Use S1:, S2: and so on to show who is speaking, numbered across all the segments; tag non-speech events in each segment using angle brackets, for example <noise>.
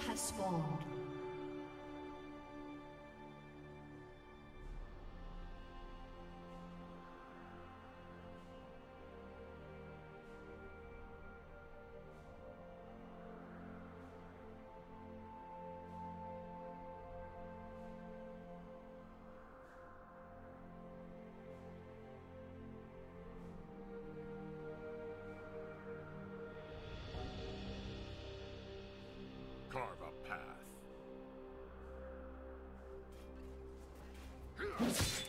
S1: Have spawned.
S2: I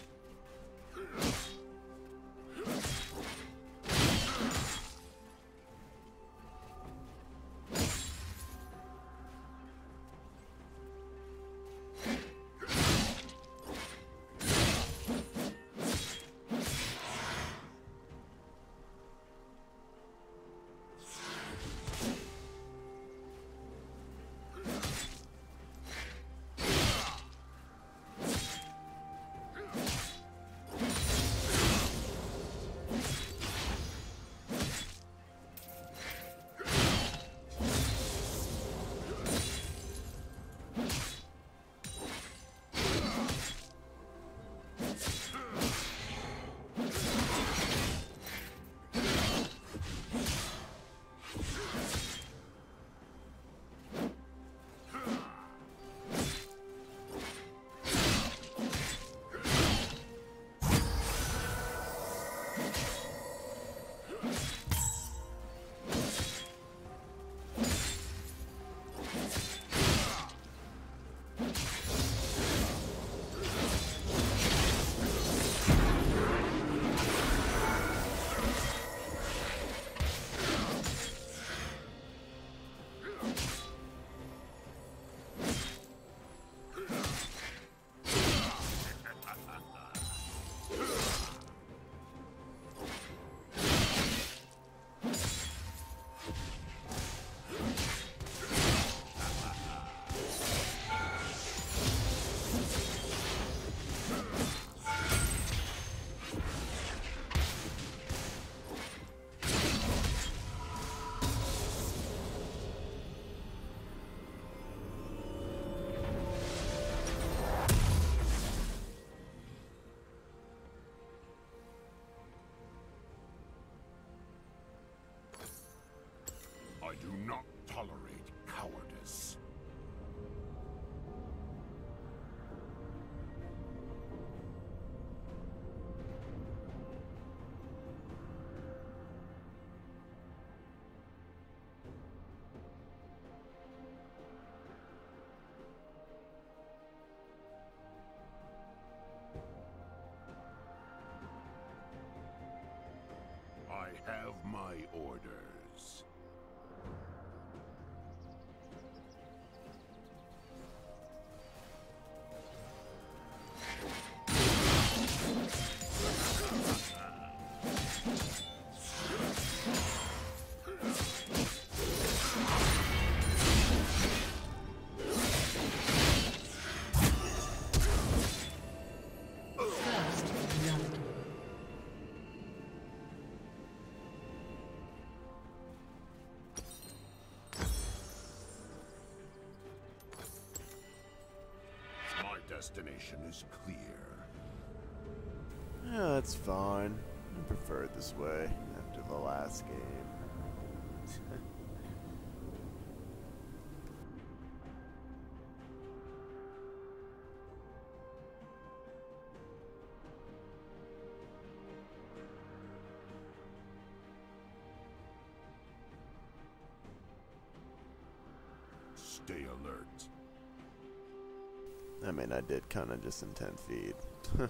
S2: do not tolerate cowardice. I have my orders. Destination is clear.
S3: Yeah, that's fine. I prefer it this way after the last game.
S2: Stay alert.
S3: I mean, I did kind of just intend feed. <laughs>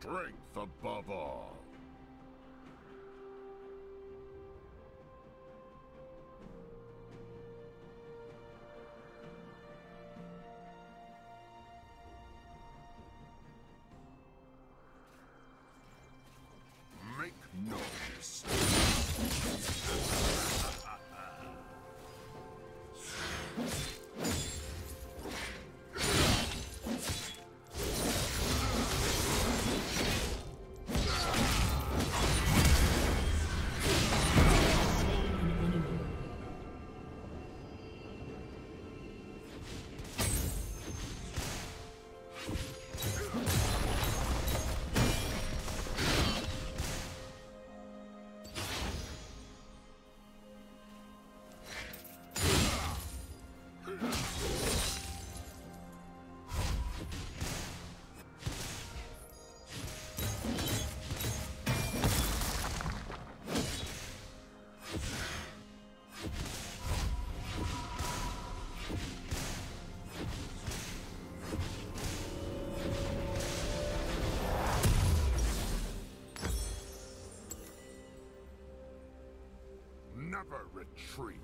S2: Strength above all. Never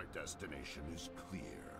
S2: My destination is clear.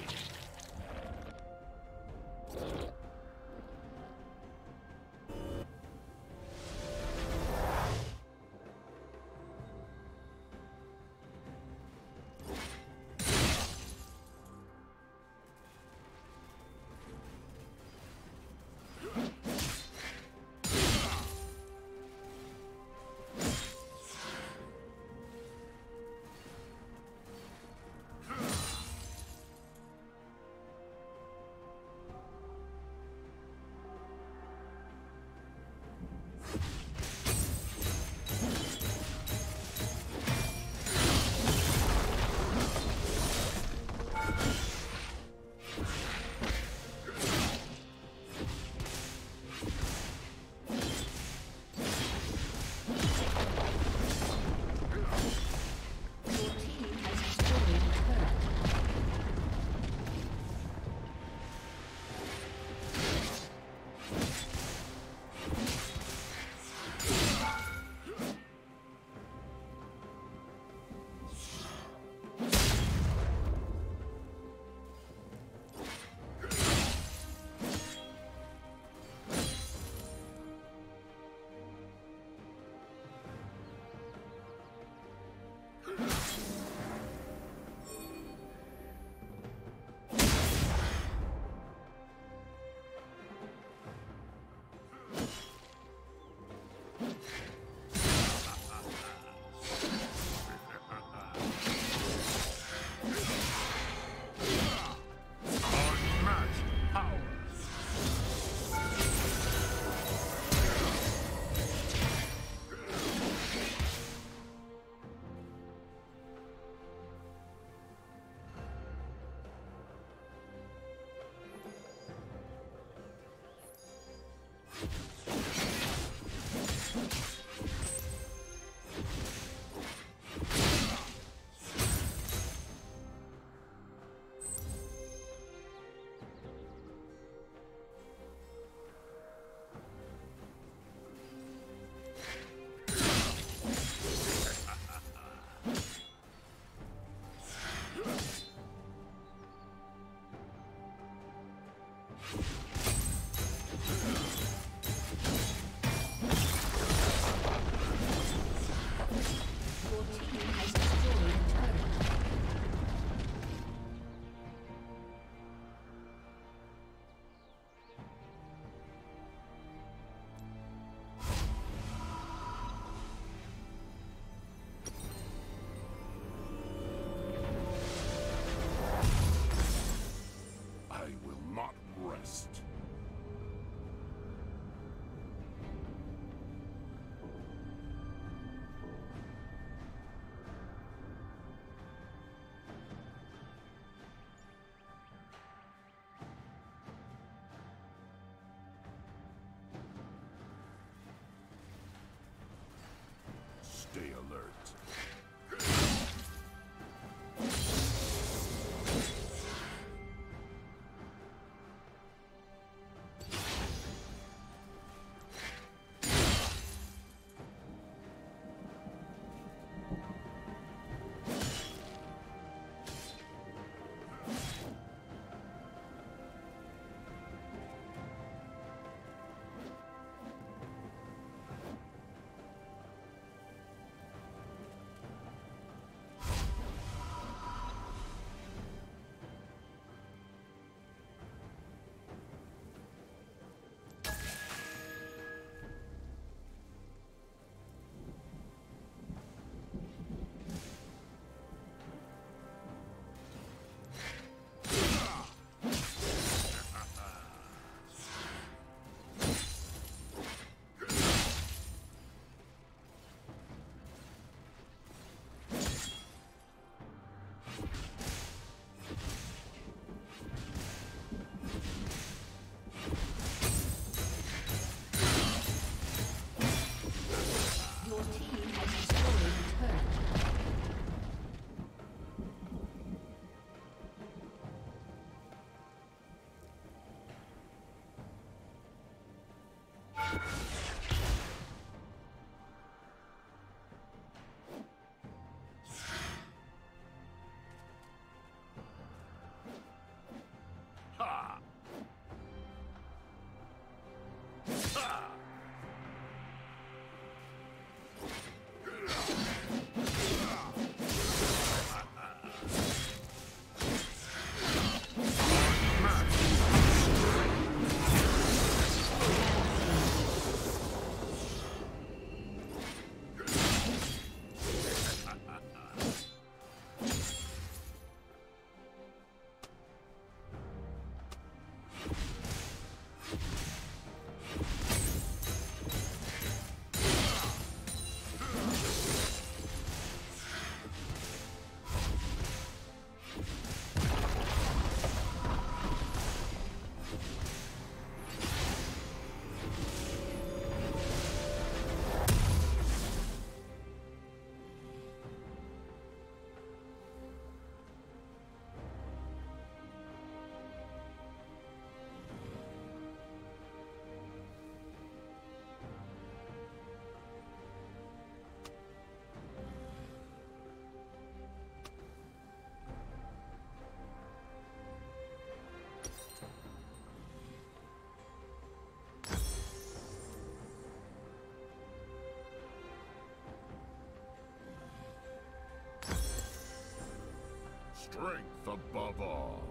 S2: Strength above all.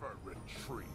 S2: Never retreat.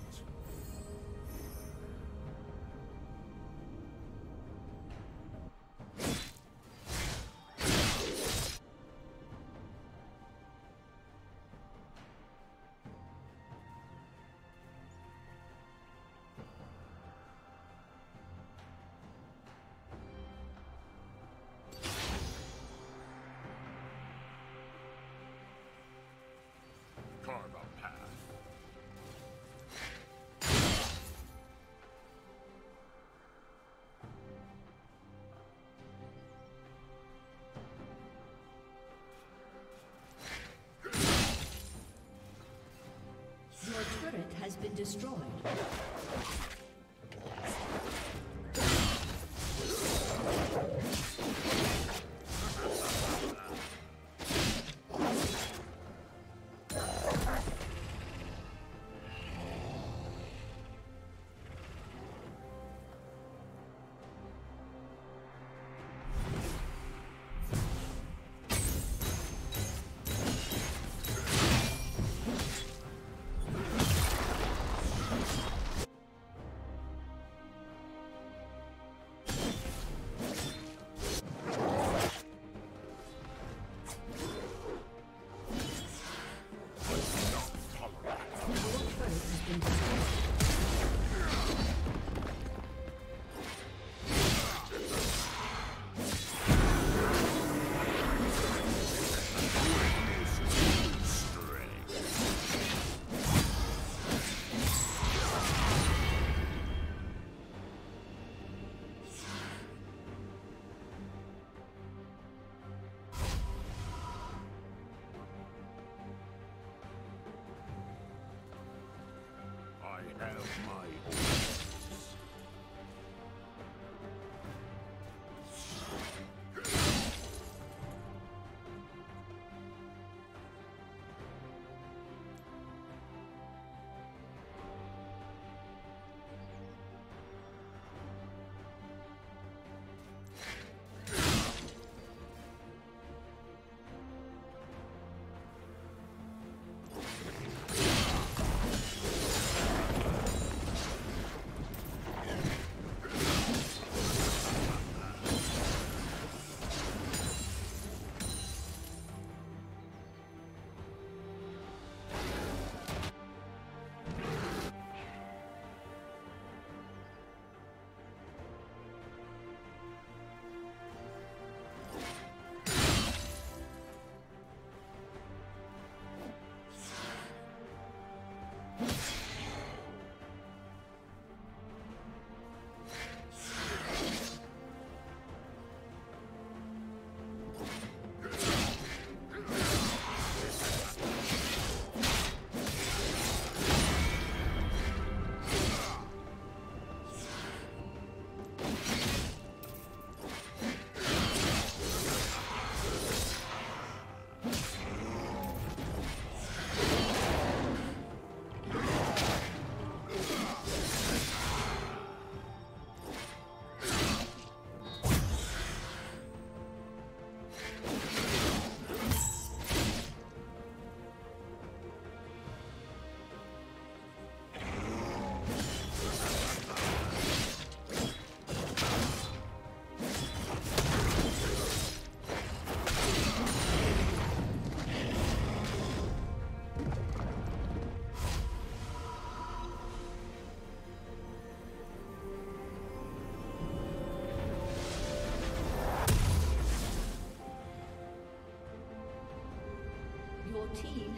S4: Destroyed.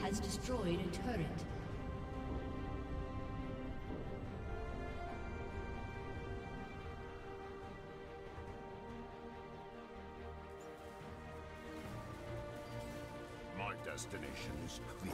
S4: Has destroyed a turret.
S2: My destination is clear.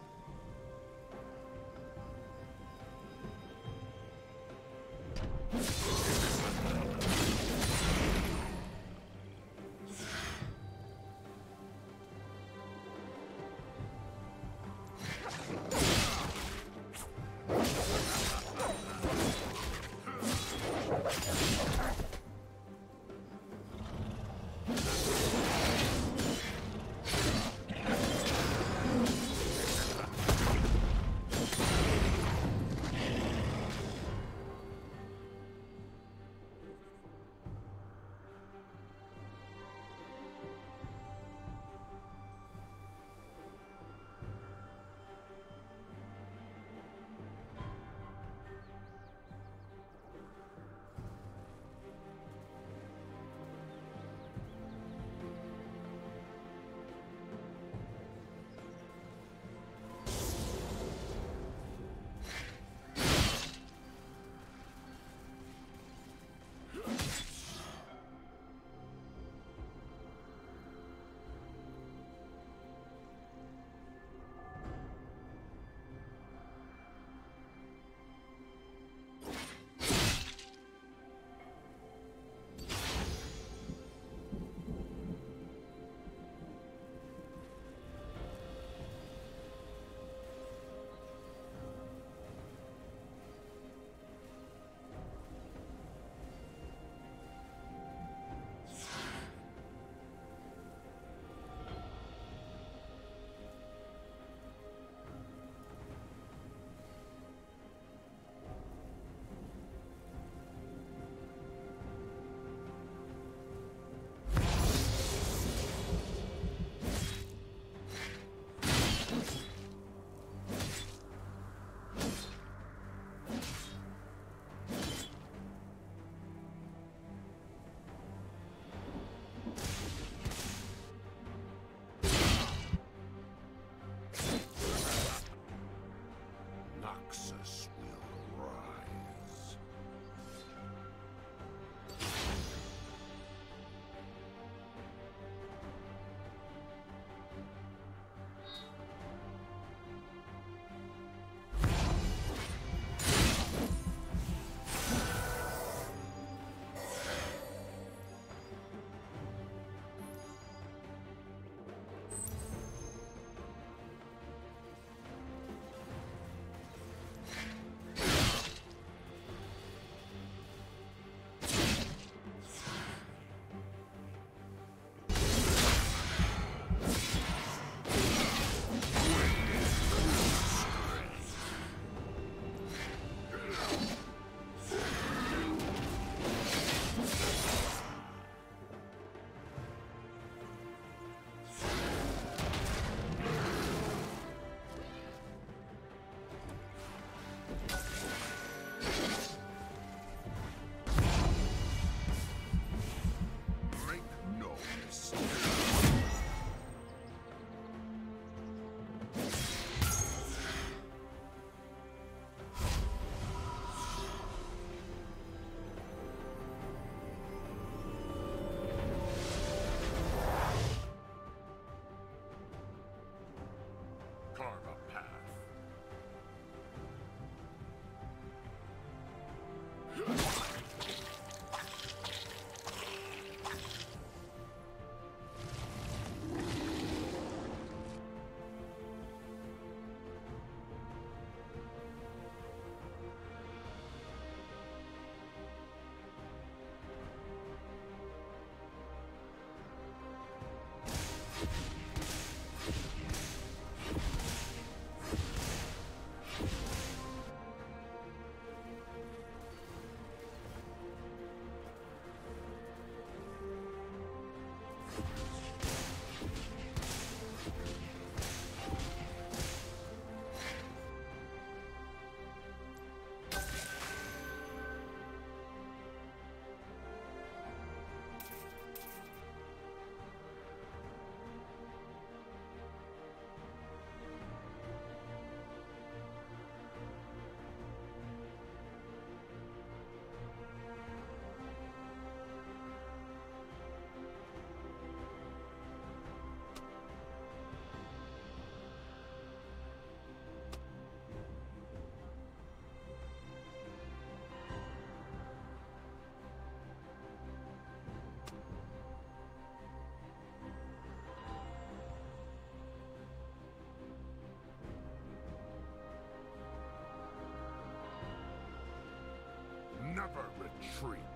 S2: Never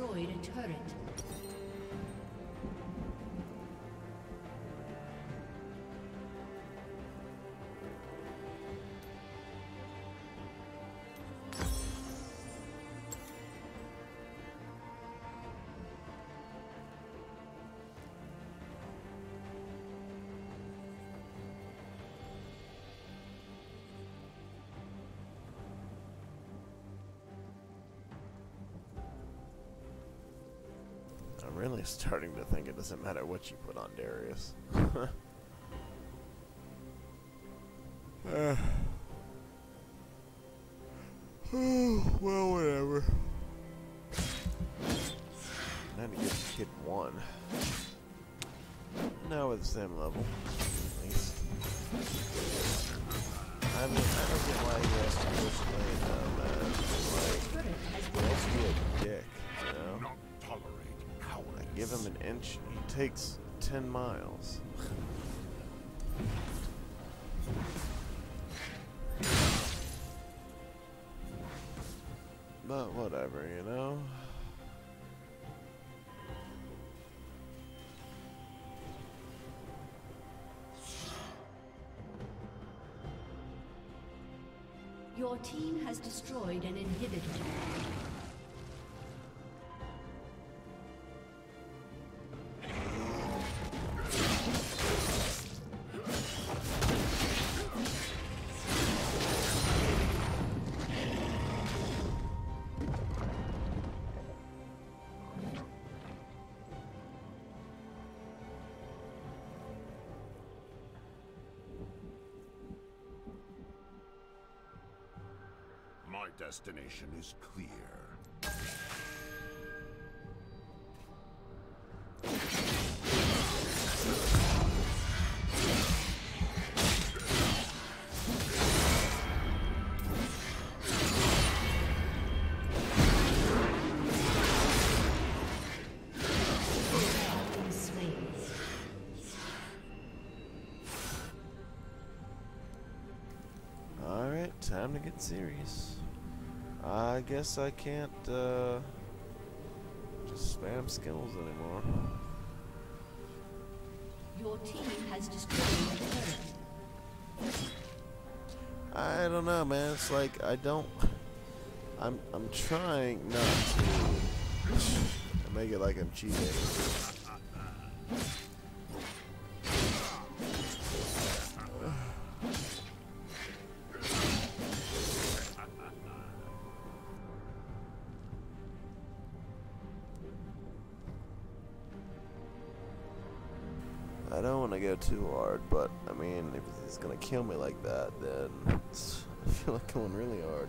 S4: destroyed a turret.
S3: Really starting to think it doesn't matter what you put on Darius. Uh. <sighs> well, whatever. Not to give kid one. Now we're the same level. At least. I mean, I don't get why he has to push lane now, man. Like,
S4: Turret has been
S3: let's be a dick, give him an inch, he takes 10 miles. but whatever, you know?
S4: Your team has destroyed an inhibitor.
S2: Destination is clear.
S3: Alright, time to get serious. I guess I can't, uh, just spam skills anymore.
S4: Your team has destroyed.
S3: I don't know, man. It's like I don't. I'm I'm trying not to make it like I'm cheating. Want to go too hard, but I mean, if he's gonna kill me like that, then <laughs> I feel like going really hard.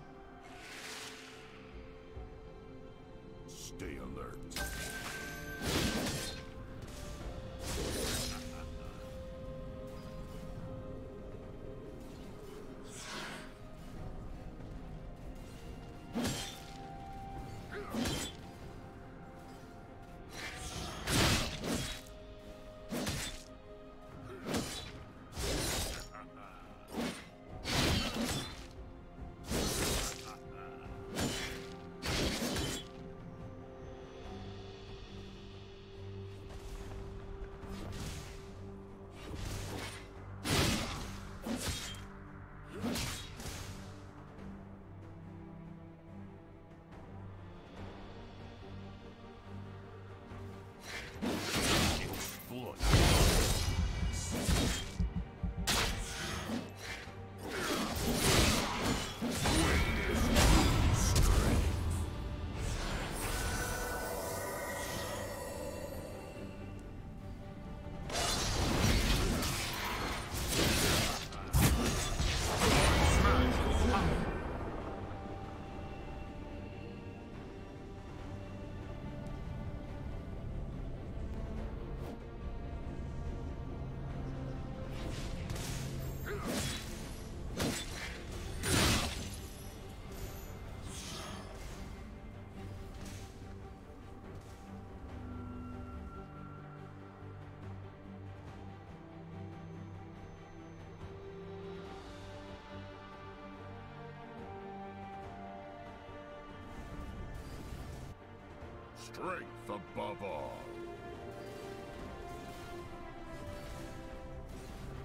S2: Strength above all.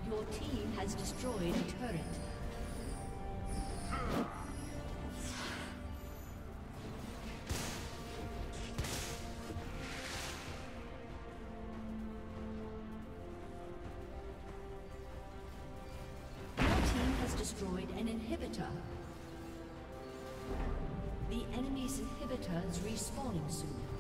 S4: Your team has destroyed a turret. Your team has destroyed an inhibitor. The enemy's inhibitor is respawning soon.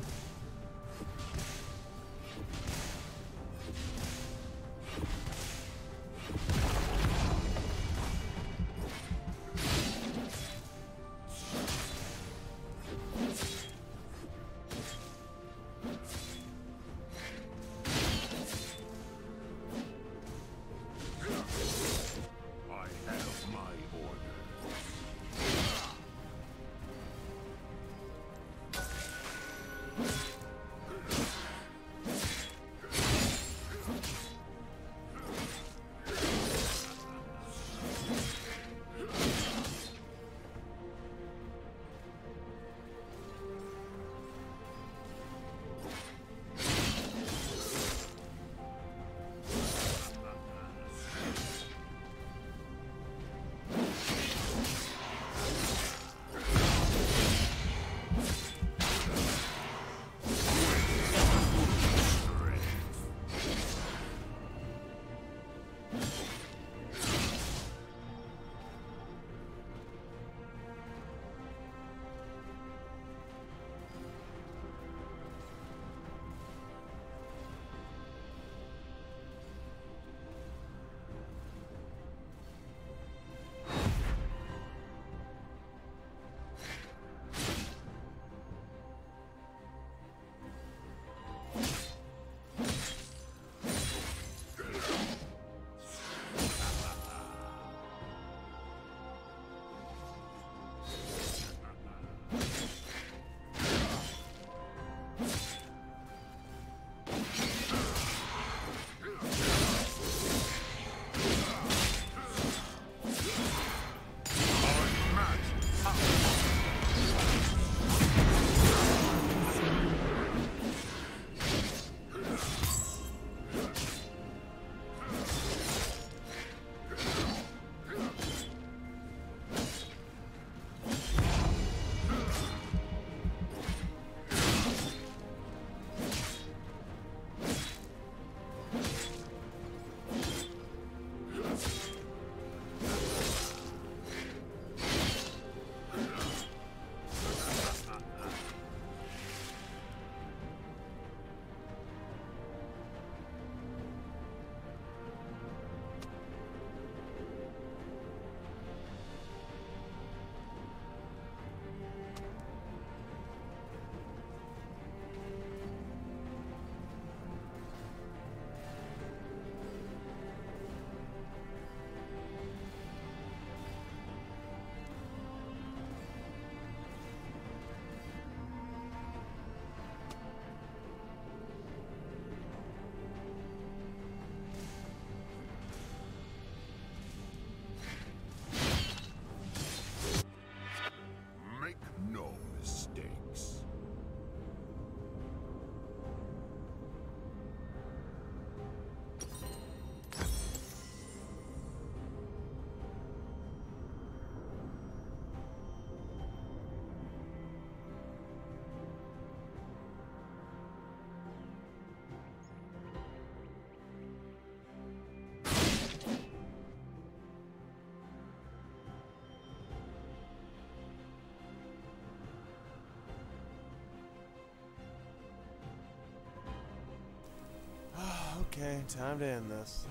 S3: Okay, time to end this.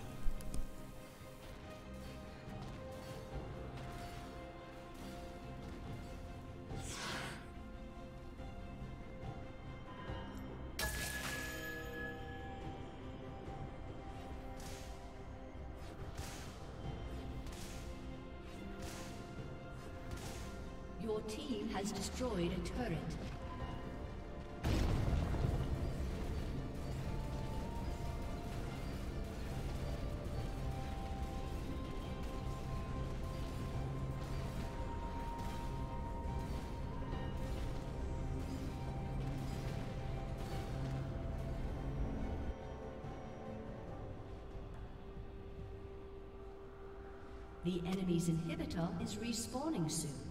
S4: Your team has destroyed a turret. The enemy's inhibitor is respawning soon.